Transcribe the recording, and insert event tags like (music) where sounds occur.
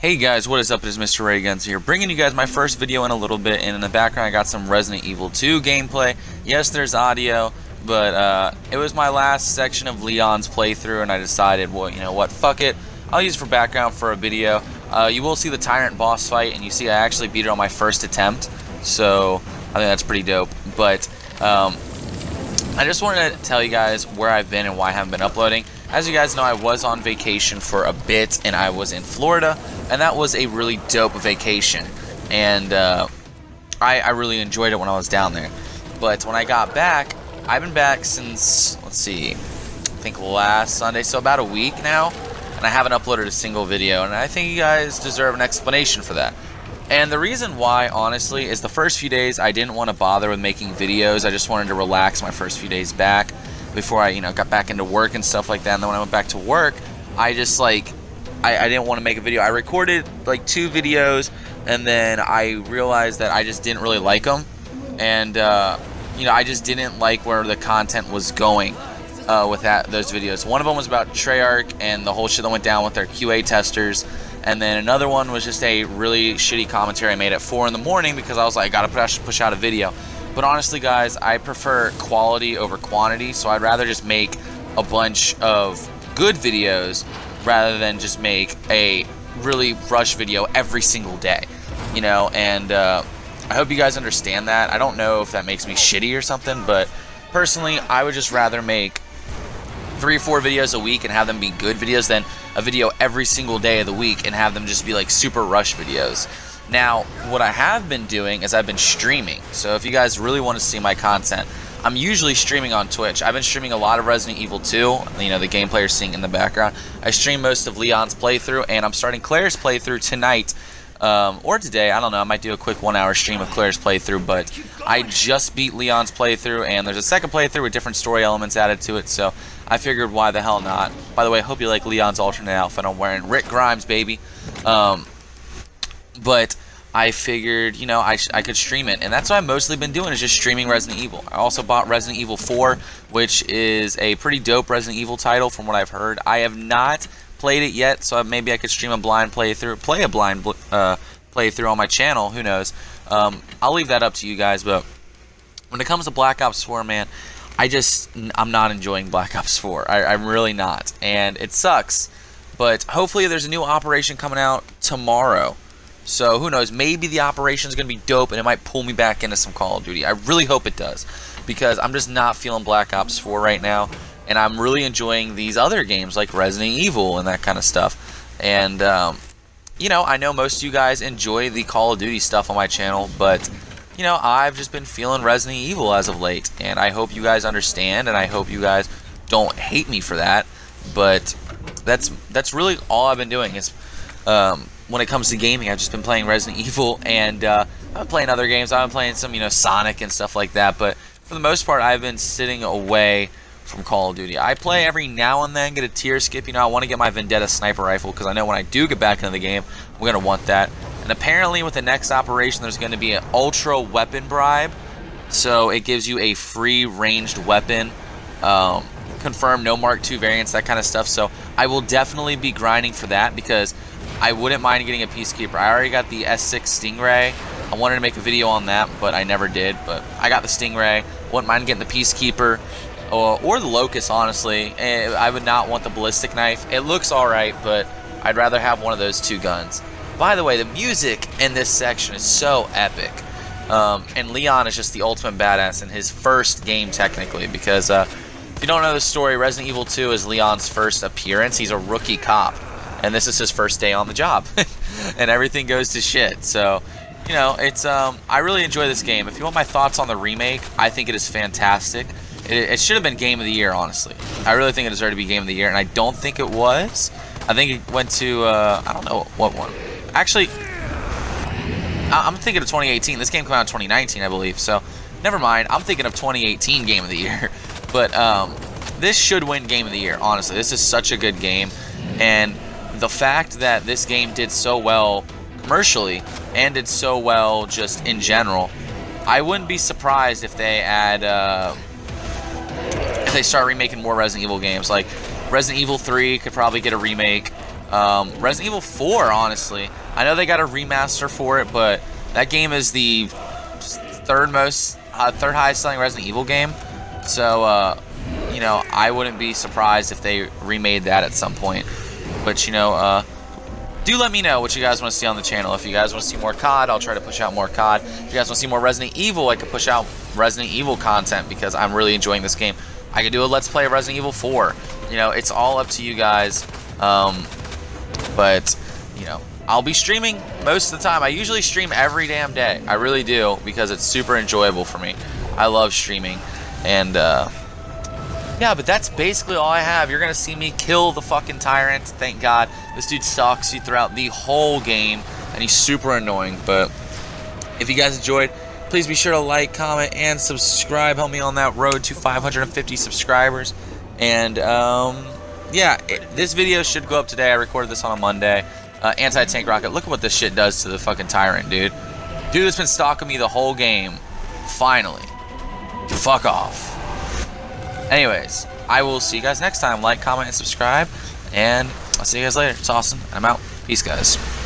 Hey guys, what is up? It is Mr. Ray Guns here, bringing you guys my first video in a little bit, and in the background I got some Resident Evil 2 gameplay. Yes, there's audio, but uh, it was my last section of Leon's playthrough, and I decided, well, you know what, fuck it, I'll use it for background for a video. Uh, you will see the Tyrant boss fight, and you see I actually beat it on my first attempt, so I think that's pretty dope. But um, I just wanted to tell you guys where I've been and why I haven't been uploading. As you guys know, I was on vacation for a bit, and I was in Florida, and that was a really dope vacation. And uh, I, I really enjoyed it when I was down there. But when I got back, I've been back since, let's see, I think last Sunday, so about a week now, and I haven't uploaded a single video, and I think you guys deserve an explanation for that. And the reason why, honestly, is the first few days I didn't want to bother with making videos. I just wanted to relax my first few days back before I, you know, got back into work and stuff like that. And then when I went back to work, I just like, I, I didn't want to make a video. I recorded like two videos, and then I realized that I just didn't really like them, and uh, you know, I just didn't like where the content was going. Uh, with that those videos. One of them was about Treyarch and the whole shit that went down with their QA testers, and then another one was just a really shitty commentary I made at four in the morning because I was like, I gotta push push out a video. But honestly, guys, I prefer quality over quantity, so I'd rather just make a bunch of good videos rather than just make a really rush video every single day, you know. And uh, I hope you guys understand that. I don't know if that makes me shitty or something, but personally, I would just rather make three or four videos a week and have them be good videos than a video every single day of the week and have them just be like super rush videos. Now, what I have been doing is I've been streaming. So if you guys really want to see my content, I'm usually streaming on Twitch. I've been streaming a lot of Resident Evil 2, you know, the gameplay you're seeing in the background. I stream most of Leon's playthrough, and I'm starting Claire's playthrough tonight, um, or today. I don't know. I might do a quick one-hour stream of Claire's playthrough, but I just beat Leon's playthrough, and there's a second playthrough with different story elements added to it, so I figured why the hell not. By the way, I hope you like Leon's alternate outfit I'm wearing. Rick Grimes, baby. Um, but I figured, you know, I, I could stream it. And that's what I've mostly been doing is just streaming Resident Evil. I also bought Resident Evil 4, which is a pretty dope Resident Evil title from what I've heard. I have not played it yet, so maybe I could stream a blind playthrough, play a blind uh, playthrough on my channel. Who knows? Um, I'll leave that up to you guys. But when it comes to Black Ops 4, man, I just, I'm not enjoying Black Ops 4. I, I'm really not. And it sucks. But hopefully there's a new operation coming out tomorrow. So who knows? Maybe the operation is going to be dope and it might pull me back into some Call of Duty. I really hope it does because I'm just not feeling Black Ops 4 right now. And I'm really enjoying these other games like Resident Evil and that kind of stuff. And, um, you know, I know most of you guys enjoy the Call of Duty stuff on my channel, but, you know, I've just been feeling Resident Evil as of late. And I hope you guys understand and I hope you guys don't hate me for that. But that's that's really all I've been doing is um, when it comes to gaming, I've just been playing Resident (laughs) Evil, and uh, I've been playing other games. I've been playing some, you know, Sonic and stuff like that. But for the most part, I've been sitting away from Call of Duty. I play every now and then, get a tier skip. You know, I want to get my Vendetta sniper rifle because I know when I do get back into the game, I'm going to want that. And apparently, with the next operation, there's going to be an ultra weapon bribe. So it gives you a free ranged weapon. Um, confirm no Mark II variants, that kind of stuff. So I will definitely be grinding for that because I wouldn't mind getting a Peacekeeper. I already got the S6 Stingray. I wanted to make a video on that, but I never did. But I got the Stingray. Wouldn't mind getting the Peacekeeper or, or the Locust, honestly. Eh, I would not want the Ballistic Knife. It looks alright, but I'd rather have one of those two guns. By the way, the music in this section is so epic. Um, and Leon is just the ultimate badass in his first game, technically, because uh, if you don't know the story, Resident Evil 2 is Leon's first appearance. He's a rookie cop and this is his first day on the job, (laughs) and everything goes to shit. So, you know, it's um, I really enjoy this game. If you want my thoughts on the remake, I think it is fantastic. It, it should have been Game of the Year, honestly. I really think it deserved to be Game of the Year, and I don't think it was. I think it went to uh, I don't know what one. Actually, I'm thinking of 2018. This game came out in 2019, I believe. So, never mind. I'm thinking of 2018 Game of the Year. (laughs) But um, this should win Game of the Year. Honestly, this is such a good game, and the fact that this game did so well commercially and did so well just in general, I wouldn't be surprised if they add uh, if they start remaking more Resident Evil games. Like Resident Evil 3 could probably get a remake. Um, Resident Evil 4, honestly. I know they got a remaster for it, but that game is the third most, uh, third highest selling Resident Evil game. So, uh, you know, I wouldn't be surprised if they remade that at some point. But, you know, uh, do let me know what you guys want to see on the channel. If you guys want to see more COD, I'll try to push out more COD. If you guys want to see more Resident Evil, I could push out Resident Evil content because I'm really enjoying this game. I could do a Let's Play of Resident Evil 4. You know, it's all up to you guys. Um, but, you know, I'll be streaming most of the time. I usually stream every damn day. I really do because it's super enjoyable for me. I love streaming. And, uh, yeah, but that's basically all I have. You're going to see me kill the fucking tyrant. Thank God. This dude stalks you throughout the whole game, and he's super annoying. But if you guys enjoyed, please be sure to like, comment, and subscribe. Help me on that road to 550 subscribers. And, um, yeah, it, this video should go up today. I recorded this on a Monday. Uh, Anti-tank rocket. Look at what this shit does to the fucking tyrant, dude. Dude that's been stalking me the whole game. Finally. Fuck off. Anyways, I will see you guys next time. Like, comment, and subscribe. And I'll see you guys later. It's awesome. I'm out. Peace, guys.